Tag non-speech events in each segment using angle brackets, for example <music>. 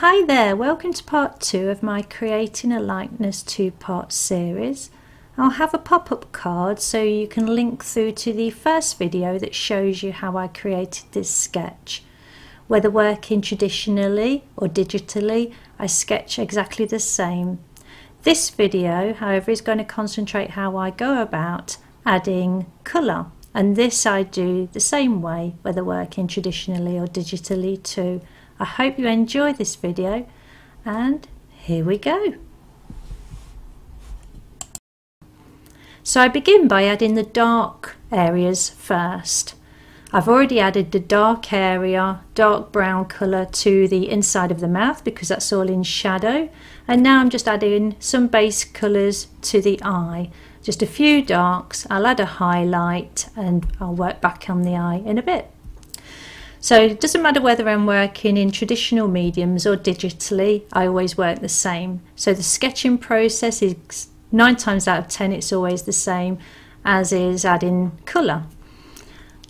Hi there, welcome to part two of my Creating a Likeness two part series. I'll have a pop up card so you can link through to the first video that shows you how I created this sketch. Whether working traditionally or digitally, I sketch exactly the same. This video, however, is going to concentrate how I go about adding colour and this I do the same way whether working traditionally or digitally too. I hope you enjoy this video and here we go. So I begin by adding the dark areas first. I've already added the dark area, dark brown colour to the inside of the mouth because that's all in shadow. And now I'm just adding some base colours to the eye. Just a few darks, I'll add a highlight and I'll work back on the eye in a bit. So it doesn't matter whether I'm working in traditional mediums or digitally, I always work the same. So the sketching process is nine times out of ten, it's always the same as is adding colour.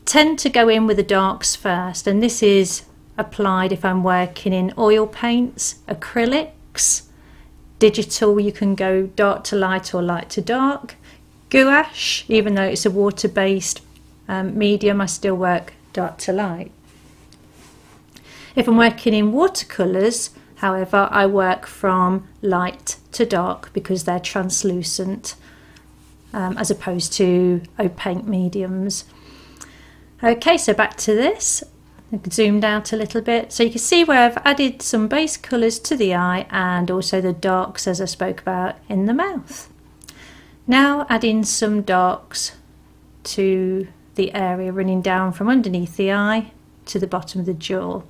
Tend to go in with the darks first, and this is applied if I'm working in oil paints, acrylics, digital, you can go dark to light or light to dark. Gouache, even though it's a water-based um, medium, I still work dark to light. If I'm working in watercolours, however, I work from light to dark because they're translucent um, as opposed to opaque mediums. Okay, so back to this. Zoomed out a little bit. So you can see where I've added some base colours to the eye and also the darks as I spoke about in the mouth. Now add in some darks to the area running down from underneath the eye to the bottom of the jaw.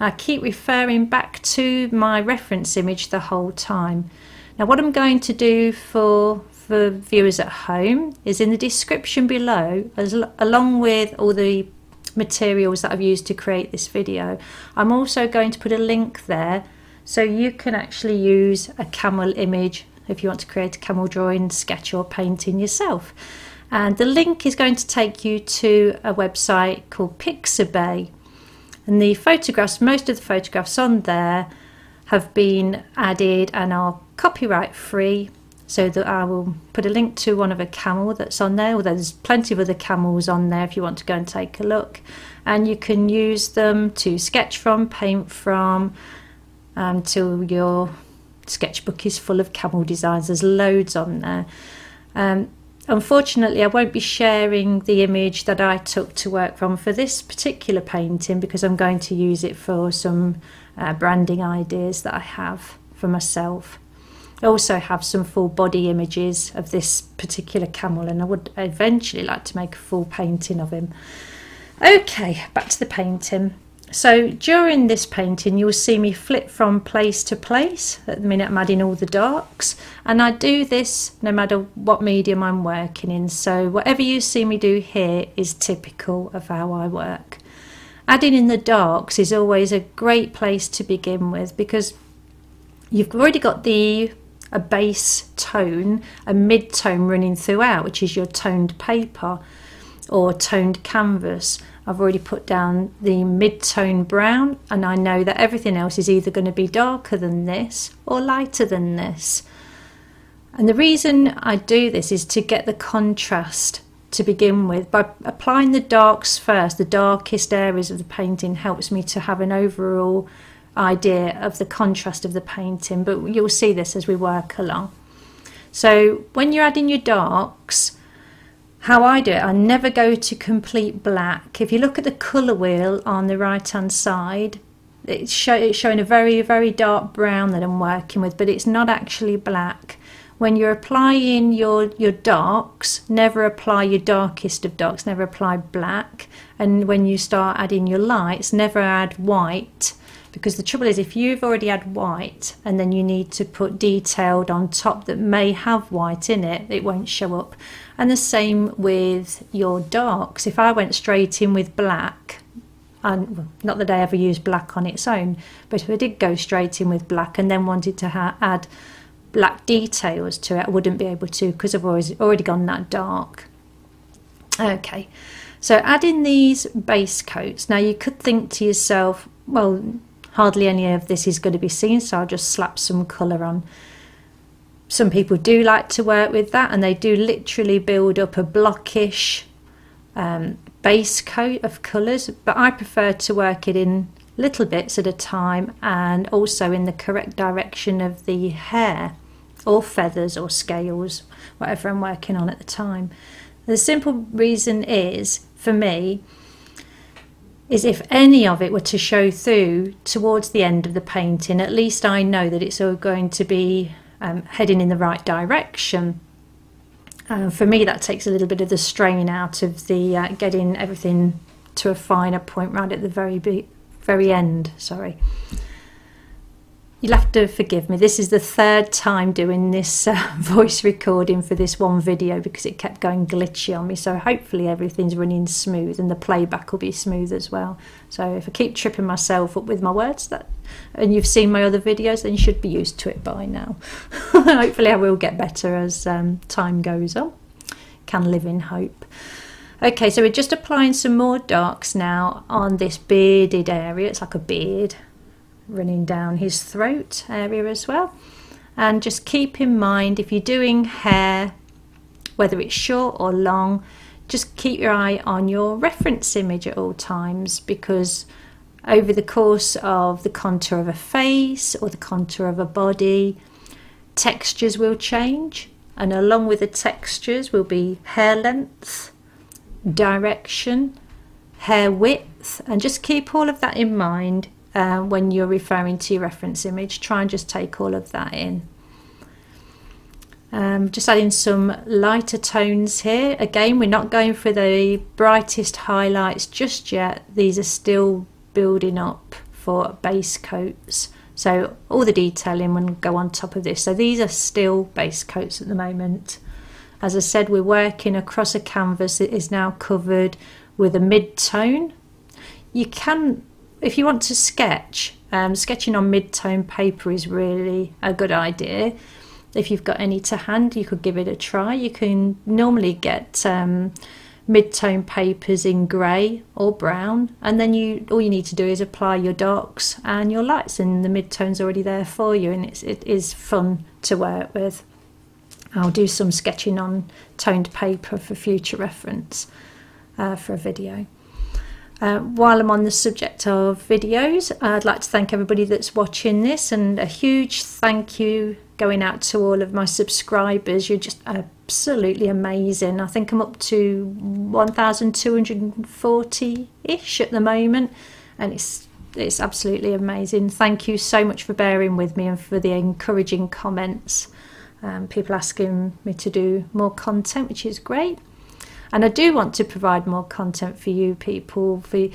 I keep referring back to my reference image the whole time. Now what I'm going to do for, for viewers at home is in the description below, as, along with all the materials that I've used to create this video, I'm also going to put a link there so you can actually use a camel image if you want to create a camel drawing, sketch or painting yourself. And the link is going to take you to a website called Pixabay and the photographs, most of the photographs on there have been added and are copyright free. So that I will put a link to one of a camel that's on there. Although there's plenty of other camels on there if you want to go and take a look. And you can use them to sketch from, paint from, until um, your sketchbook is full of camel designs. There's loads on there. Um, Unfortunately, I won't be sharing the image that I took to work from for this particular painting because I'm going to use it for some uh, branding ideas that I have for myself. I also have some full body images of this particular camel and I would eventually like to make a full painting of him. Okay, back to the painting. So during this painting you'll see me flip from place to place. At the minute I'm adding all the darks. And I do this no matter what medium I'm working in. So whatever you see me do here is typical of how I work. Adding in the darks is always a great place to begin with because you've already got the a base tone, a mid-tone running throughout which is your toned paper or toned canvas I've already put down the mid-tone brown and I know that everything else is either going to be darker than this or lighter than this. And the reason I do this is to get the contrast to begin with. By applying the darks first, the darkest areas of the painting helps me to have an overall idea of the contrast of the painting, but you'll see this as we work along. So when you're adding your darks, how I do it, I never go to complete black. If you look at the colour wheel on the right hand side, it's, show, it's showing a very, very dark brown that I'm working with, but it's not actually black. When you're applying your, your darks, never apply your darkest of darks, never apply black. And when you start adding your lights, never add white because the trouble is if you've already had white and then you need to put detailed on top that may have white in it it won't show up. And the same with your darks. If I went straight in with black and not that I ever used black on its own but if I did go straight in with black and then wanted to add black details to it I wouldn't be able to because I've always already gone that dark. Okay. So adding these base coats. Now you could think to yourself well hardly any of this is going to be seen so I'll just slap some colour on. Some people do like to work with that and they do literally build up a blockish um, base coat of colours but I prefer to work it in little bits at a time and also in the correct direction of the hair or feathers or scales whatever I'm working on at the time. The simple reason is for me is if any of it were to show through towards the end of the painting at least I know that it's all going to be um, heading in the right direction. Uh, for me, that takes a little bit of the strain out of the uh, getting everything to a finer point right at the very very end. Sorry. You'll have to forgive me. This is the third time doing this uh, <laughs> voice recording for this one video because it kept going glitchy on me. So hopefully everything's running smooth and the playback will be smooth as well. So if I keep tripping myself up with my words, that and you've seen my other videos, then you should be used to it by now. <laughs> hopefully I will get better as um, time goes on. Can live in hope. Okay, so we're just applying some more darks now on this bearded area. It's like a beard running down his throat area as well. And just keep in mind if you're doing hair, whether it's short or long, just keep your eye on your reference image at all times because over the course of the contour of a face or the contour of a body, textures will change. And along with the textures will be hair length, direction, hair width, and just keep all of that in mind uh, when you're referring to your reference image. Try and just take all of that in. Um, just adding some lighter tones here. Again, we're not going for the brightest highlights just yet. These are still building up for base coats. So all the detailing will go on top of this. So these are still base coats at the moment. As I said, we're working across a canvas that is now covered with a mid-tone. You can if you want to sketch, um, sketching on mid-tone paper is really a good idea. If you've got any to hand, you could give it a try. You can normally get um, mid-tone papers in grey or brown, and then you all you need to do is apply your darks and your lights, and the mid-tone's already there for you, and it's, it is fun to work with. I'll do some sketching on toned paper for future reference uh, for a video. Uh, while I'm on the subject of videos, I'd like to thank everybody that's watching this and a huge thank you going out to all of my subscribers. You're just absolutely amazing. I think I'm up to 1,240-ish at the moment and it's it's absolutely amazing. Thank you so much for bearing with me and for the encouraging comments. Um, people asking me to do more content, which is great and I do want to provide more content for you people for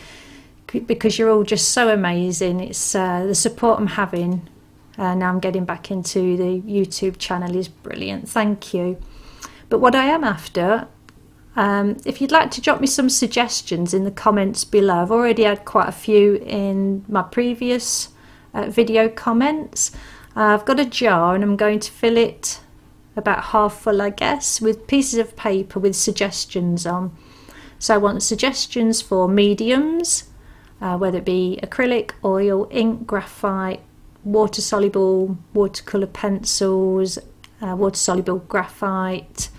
because you're all just so amazing. It's uh, the support I'm having. Uh, now I'm getting back into the YouTube channel is brilliant. Thank you. But what I am after, um, if you'd like to drop me some suggestions in the comments below, I've already had quite a few in my previous uh, video comments. Uh, I've got a jar and I'm going to fill it about half full I guess with pieces of paper with suggestions on so I want suggestions for mediums uh, whether it be acrylic, oil, ink, graphite, water soluble watercolour pencils, uh, water soluble graphite,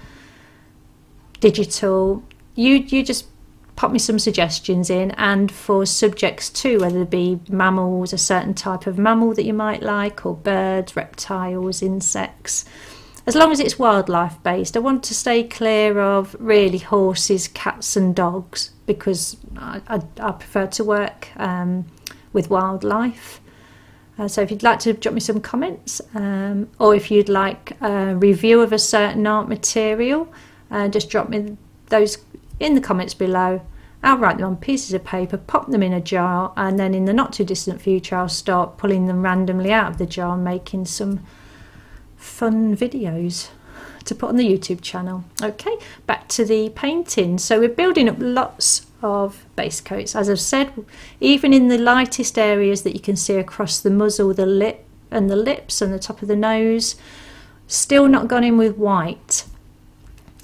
digital. You, you just pop me some suggestions in and for subjects too, whether it be mammals, a certain type of mammal that you might like, or birds, reptiles, insects as long as it's wildlife based. I want to stay clear of really horses, cats, and dogs because I, I, I prefer to work um, with wildlife. Uh, so if you'd like to drop me some comments, um, or if you'd like a review of a certain art material, uh, just drop me those in the comments below. I'll write them on pieces of paper, pop them in a jar, and then in the not too distant future, I'll start pulling them randomly out of the jar and making some fun videos to put on the YouTube channel. Okay, back to the painting. So we're building up lots of base coats. As I've said, even in the lightest areas that you can see across the muzzle, the lip and the lips and the top of the nose, still not gone in with white.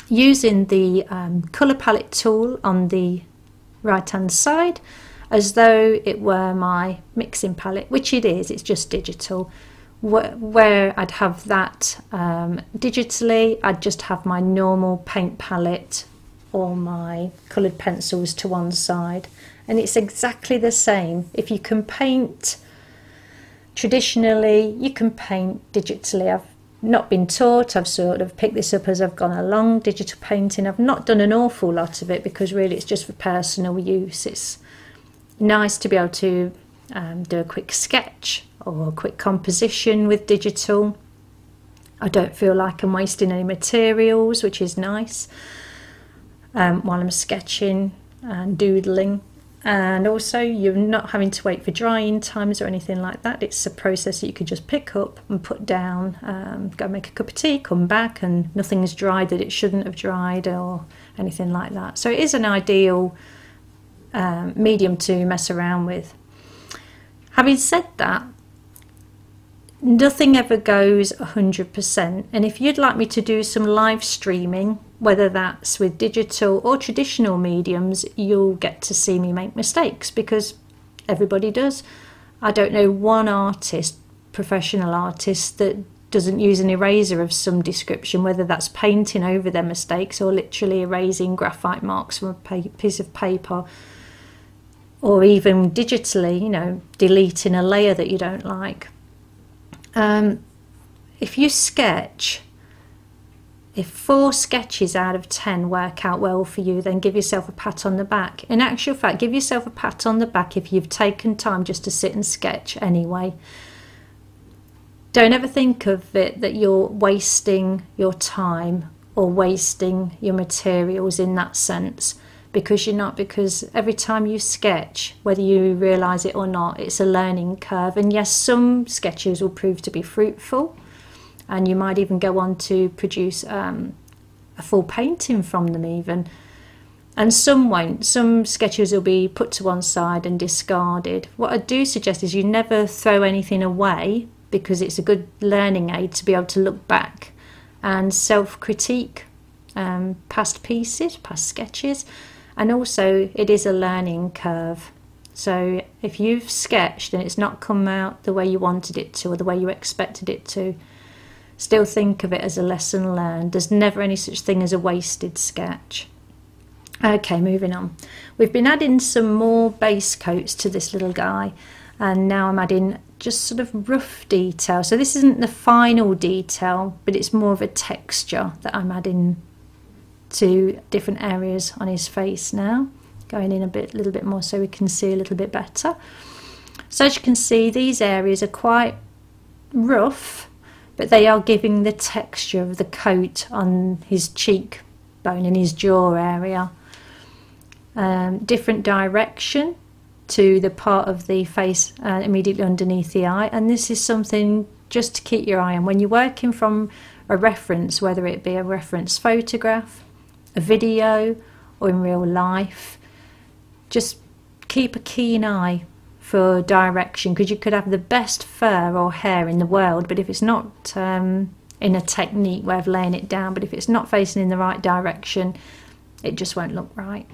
Using the um, colour palette tool on the right hand side, as though it were my mixing palette, which it is, it's just digital. Where I'd have that um, digitally, I'd just have my normal paint palette or my coloured pencils to one side. And it's exactly the same. If you can paint traditionally, you can paint digitally. I've not been taught. I've sort of picked this up as I've gone along, digital painting. I've not done an awful lot of it because really it's just for personal use. It's nice to be able to um, do a quick sketch or quick composition with digital. I don't feel like I'm wasting any materials, which is nice um, while I'm sketching and doodling. And also you're not having to wait for drying times or anything like that. It's a process that you could just pick up and put down um, go make a cup of tea come back and nothing's dried that it shouldn't have dried or anything like that. So it is an ideal um, medium to mess around with. Having said that nothing ever goes 100% and if you'd like me to do some live streaming whether that's with digital or traditional mediums you'll get to see me make mistakes because everybody does. I don't know one artist professional artist that doesn't use an eraser of some description whether that's painting over their mistakes or literally erasing graphite marks from a piece of paper. Or even digitally you know deleting a layer that you don't like um, if you sketch, if four sketches out of 10 work out well for you, then give yourself a pat on the back. In actual fact, give yourself a pat on the back if you've taken time just to sit and sketch anyway. Don't ever think of it that you're wasting your time or wasting your materials in that sense because you're not because every time you sketch whether you realize it or not it's a learning curve. And yes some sketches will prove to be fruitful and you might even go on to produce um, a full painting from them even. And some won't. Some sketches will be put to one side and discarded. What i do suggest is you never throw anything away because it's a good learning aid to be able to look back. And self-critique um, past pieces past sketches and also it is a learning curve. So if you've sketched and it's not come out the way you wanted it to or the way you expected it to, still think of it as a lesson learned. There's never any such thing as a wasted sketch. Okay, moving on. We've been adding some more base coats to this little guy and now I'm adding just sort of rough detail. So this isn't the final detail, but it's more of a texture that I'm adding to different areas on his face now going in a bit little bit more so we can see a little bit better. So as you can see these areas are quite rough but they are giving the texture of the coat on his cheekbone and his jaw area. Um, different direction to the part of the face uh, immediately underneath the eye and this is something just to keep your eye on. When you're working from a reference whether it be a reference photograph a video or in real life. Just keep a keen eye for direction because you could have the best fur or hair in the world, but if it's not um, in a technique way of laying it down, but if it's not facing in the right direction, it just won't look right.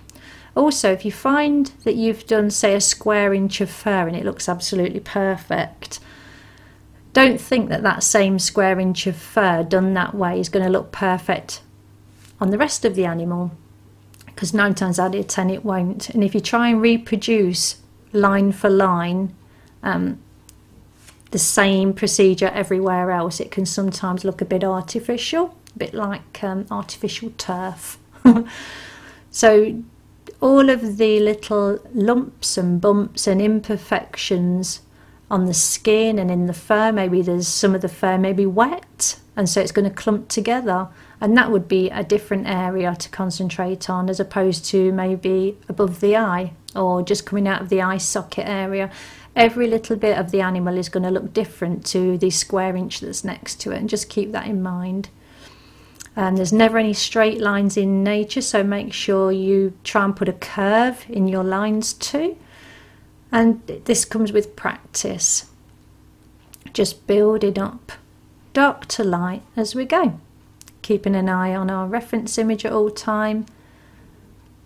Also, if you find that you've done, say, a square inch of fur and it looks absolutely perfect, don't think that that same square inch of fur done that way is going to look perfect on the rest of the animal because nine times out of ten it won't. And if you try and reproduce line for line um, the same procedure everywhere else, it can sometimes look a bit artificial, a bit like um, artificial turf. <laughs> so all of the little lumps and bumps and imperfections on the skin and in the fur, maybe there's some of the fur maybe wet and so it's going to clump together. And that would be a different area to concentrate on as opposed to maybe above the eye or just coming out of the eye socket area. Every little bit of the animal is going to look different to the square inch that's next to it. And just keep that in mind. And there's never any straight lines in nature so make sure you try and put a curve in your lines too. And this comes with practice. Just building up dark to light as we go keeping an eye on our reference image at all time.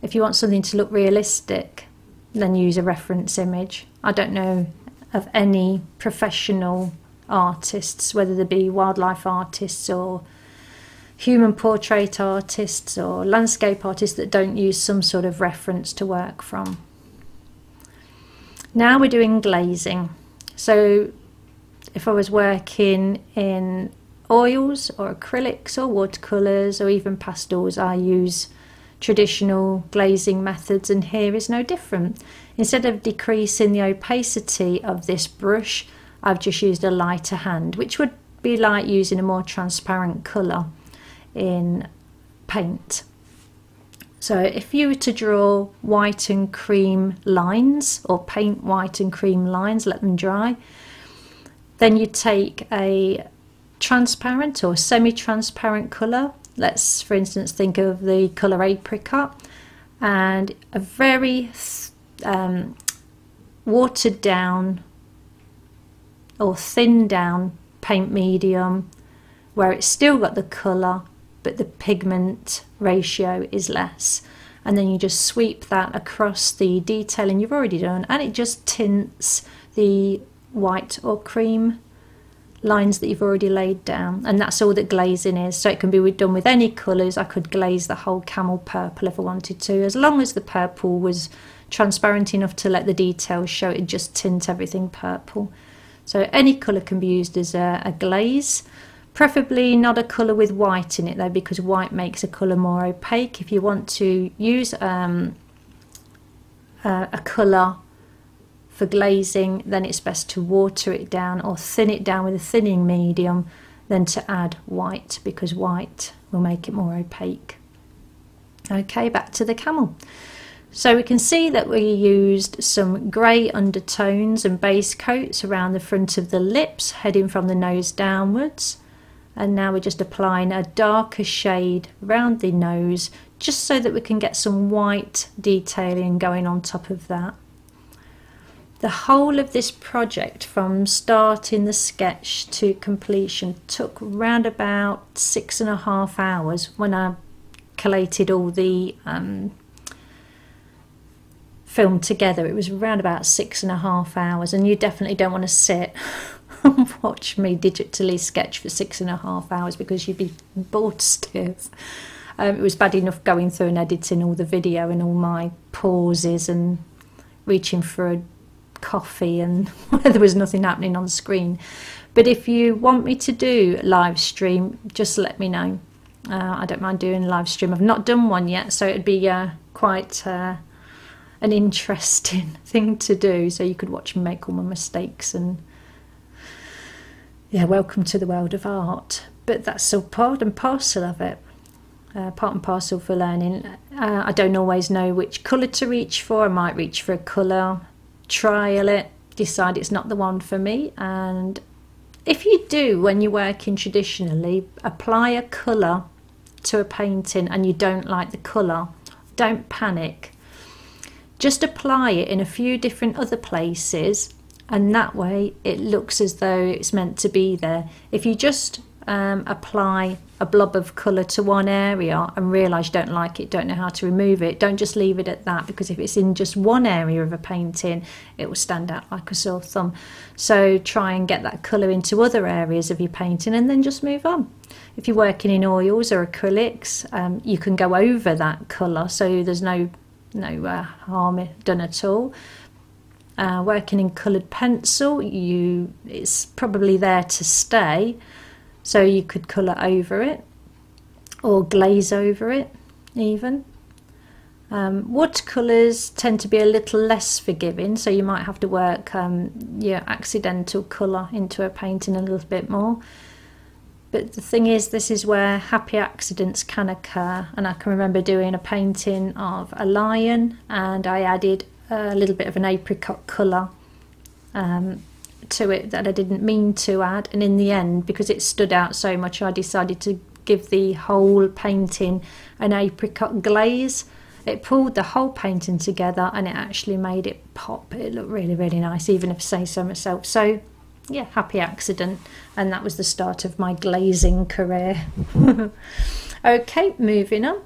If you want something to look realistic, then use a reference image. I don't know of any professional artists, whether they be wildlife artists or human portrait artists or landscape artists that don't use some sort of reference to work from. Now we're doing glazing. So if I was working in oils or acrylics or watercolours or even pastels, I use traditional glazing methods and here is no different. Instead of decreasing the opacity of this brush, I've just used a lighter hand, which would be like using a more transparent colour in paint. So if you were to draw white and cream lines or paint white and cream lines, let them dry, then you take a transparent or semi-transparent colour. Let's, for instance, think of the colour apricot and a very um, watered down or thinned down paint medium where it's still got the colour but the pigment ratio is less and then you just sweep that across the detailing you've already done and it just tints the white or cream lines that you've already laid down and that's all that glazing is. So it can be done with any colours. I could glaze the whole camel purple if I wanted to as long as the purple was transparent enough to let the details show. It just tint everything purple. So any colour can be used as a, a glaze. Preferably not a colour with white in it though because white makes a colour more opaque. If you want to use um, a colour for glazing then it's best to water it down or thin it down with a thinning medium than to add white because white will make it more opaque. Okay, back to the camel. So we can see that we used some grey undertones and base coats around the front of the lips heading from the nose downwards and now we're just applying a darker shade around the nose just so that we can get some white detailing going on top of that. The whole of this project from starting the sketch to completion took around about six and a half hours when I collated all the um, film together. It was around about six and a half hours and you definitely don't want to sit <laughs> and watch me digitally sketch for six and a half hours because you'd be bored stiff. Um, it was bad enough going through and editing all the video and all my pauses and reaching for a coffee and <laughs> there was nothing happening on the screen. But if you want me to do live stream, just let me know. Uh, I don't mind doing live stream. I've not done one yet, so it'd be uh, quite uh, an interesting <laughs> thing to do. So you could watch me make all my mistakes and yeah, welcome to the world of art. But that's still part and parcel of it. Uh, part and parcel for learning. Uh, I don't always know which colour to reach for. I might reach for a colour, trial it, decide it's not the one for me. And if you do, when you're working traditionally, apply a colour to a painting and you don't like the colour, don't panic. Just apply it in a few different other places and that way it looks as though it's meant to be there. If you just um, apply a blob of colour to one area and realise you don't like it, don't know how to remove it, don't just leave it at that because if it's in just one area of a painting, it will stand out like a sore thumb. So try and get that colour into other areas of your painting and then just move on. If you're working in oils or acrylics, um, you can go over that colour so there's no no uh, harm done at all. Uh, working in coloured pencil, you it's probably there to stay, so you could colour over it or glaze over it even. Um, watercolours tend to be a little less forgiving, so you might have to work um, your accidental colour into a painting a little bit more. But the thing is, this is where happy accidents can occur. And I can remember doing a painting of a lion, and I added a little bit of an apricot colour um, to it that I didn't mean to add. And in the end, because it stood out so much, I decided to give the whole painting an apricot glaze. It pulled the whole painting together and it actually made it pop. It looked really, really nice, even if I say so myself. So, yeah, happy accident. And that was the start of my glazing career. <laughs> okay, moving on.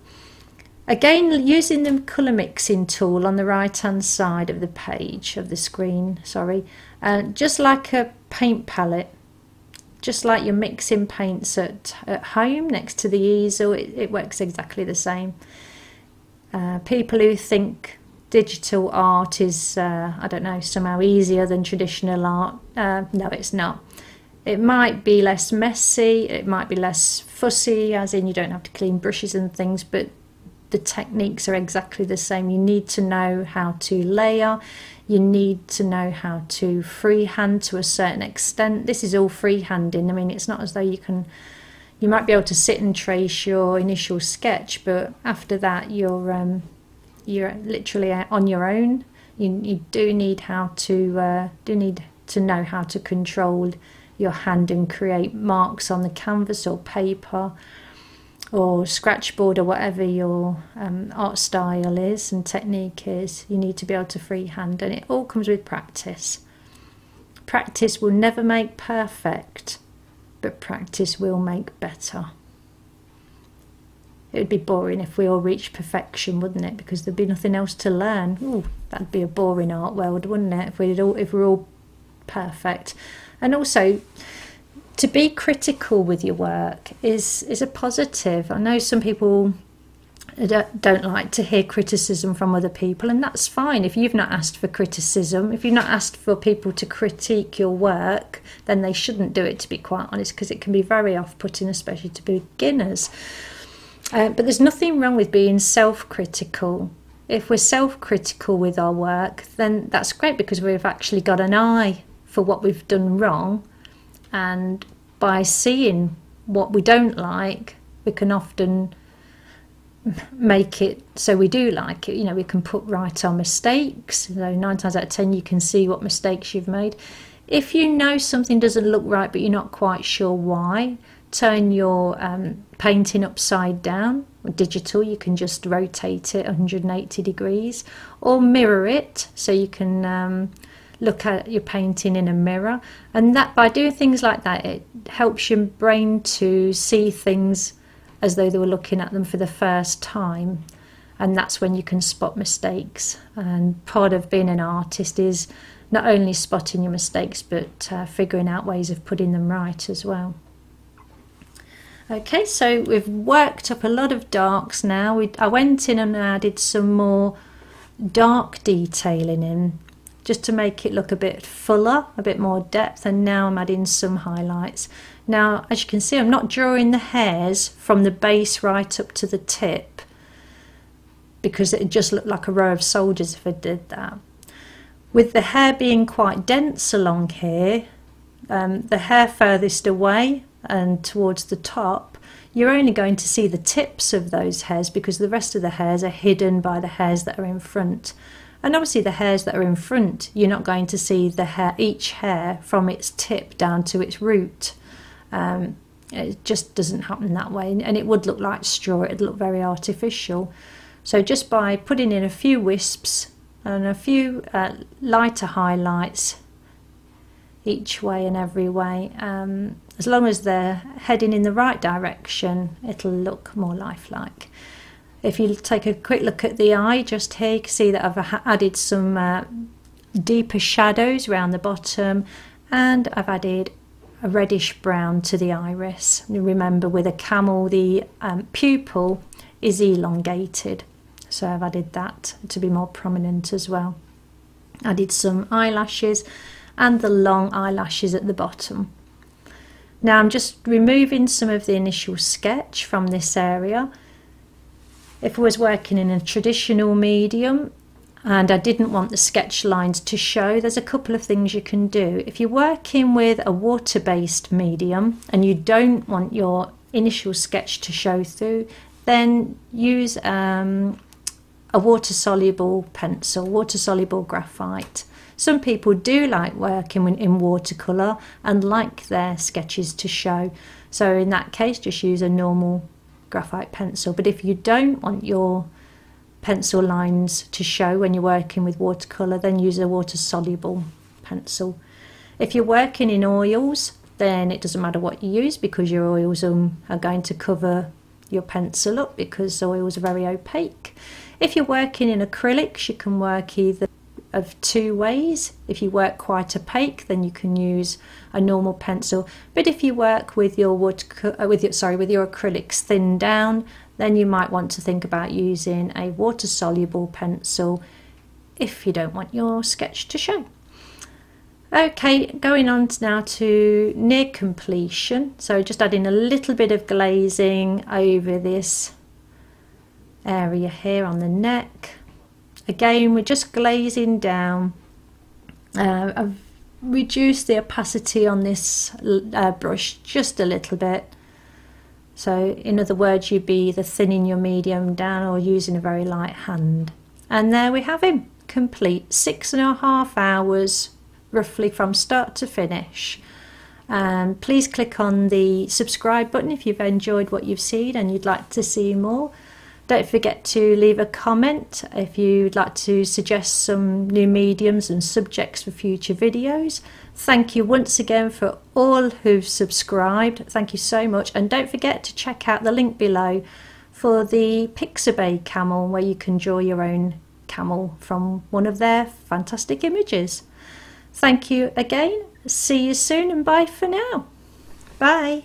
Again, using the colour mixing tool on the right hand side of the page of the screen, sorry, uh, just like a paint palette, just like you're mixing paints at, at home next to the easel, it, it works exactly the same. Uh, people who think digital art is, uh, I don't know, somehow easier than traditional art, uh, no, it's not. It might be less messy, it might be less fussy, as in you don't have to clean brushes and things, but the techniques are exactly the same. You need to know how to layer, you need to know how to freehand to a certain extent. This is all freehanding. I mean, it's not as though you can, you might be able to sit and trace your initial sketch, but after that, you're um, you're literally on your own. You, you do need how to uh, do need to know how to control your hand and create marks on the canvas or paper or scratchboard or whatever your um, art style is and technique is, you need to be able to freehand, and it all comes with practice. Practice will never make perfect, but practice will make better. It would be boring if we all reached perfection, wouldn't it? Because there'd be nothing else to learn. Ooh, that'd be a boring art world, wouldn't it? If we all, if we're all perfect, and also to be critical with your work is is a positive. I know some people don't like to hear criticism from other people, and that's fine. If you've not asked for criticism, if you've not asked for people to critique your work, then they shouldn't do it, to be quite honest, because it can be very off putting, especially to beginners. Uh, but there's nothing wrong with being self critical. If we're self critical with our work, then that's great because we've actually got an eye for what we've done wrong and by seeing what we don't like, we can often make it so we do like it. You know, we can put right our mistakes. So nine times out of ten, you can see what mistakes you've made. If you know something doesn't look right, but you're not quite sure why, turn your um, painting upside down. Or digital, you can just rotate it 180 degrees, or mirror it so you can. Um, look at your painting in a mirror. And that by doing things like that it helps your brain to see things as though they were looking at them for the first time. And that's when you can spot mistakes. And part of being an artist is not only spotting your mistakes but uh, figuring out ways of putting them right as well. Okay so we've worked up a lot of darks now. We, I went in and added some more dark detailing in just to make it look a bit fuller, a bit more depth, and now I'm adding some highlights. Now, as you can see, I'm not drawing the hairs from the base right up to the tip because it just looked like a row of soldiers if I did that. With the hair being quite dense along here, um, the hair furthest away and towards the top, you're only going to see the tips of those hairs because the rest of the hairs are hidden by the hairs that are in front. And obviously the hairs that are in front, you're not going to see the hair, each hair from its tip down to its root. Um, it just doesn't happen that way. And it would look like straw, it'd look very artificial. So just by putting in a few wisps and a few uh, lighter highlights each way and every way, um, as long as they're heading in the right direction, it'll look more lifelike. If you take a quick look at the eye just here, you can see that I've added some uh, deeper shadows around the bottom and I've added a reddish brown to the iris. Remember with a camel the um, pupil is elongated so I've added that to be more prominent as well. Added some eyelashes and the long eyelashes at the bottom. Now I'm just removing some of the initial sketch from this area if I was working in a traditional medium and I didn't want the sketch lines to show, there's a couple of things you can do. If you're working with a water-based medium and you don't want your initial sketch to show through, then use um, a water-soluble pencil, water-soluble graphite. Some people do like working in watercolour and like their sketches to show. So in that case, just use a normal graphite pencil. But if you don't want your pencil lines to show when you're working with watercolour, then use a water soluble pencil. If you're working in oils, then it doesn't matter what you use because your oils are going to cover your pencil up because oils are very opaque. If you're working in acrylics, you can work either of two ways. If you work quite opaque, then you can use a normal pencil. But if you work with your wood, uh, with your sorry, with your acrylics thinned down, then you might want to think about using a water soluble pencil if you don't want your sketch to show. Okay, going on now to near completion. So just adding a little bit of glazing over this area here on the neck. Again, we're just glazing down. Uh, I've reduced the opacity on this uh, brush just a little bit. So in other words, you'd be either thinning your medium down or using a very light hand. And there we have him, complete six and a half hours roughly from start to finish. Um, please click on the subscribe button if you've enjoyed what you've seen and you'd like to see more. Don't forget to leave a comment if you'd like to suggest some new mediums and subjects for future videos. Thank you once again for all who've subscribed. Thank you so much. And don't forget to check out the link below for the Pixabay camel where you can draw your own camel from one of their fantastic images. Thank you again. See you soon and bye for now. Bye.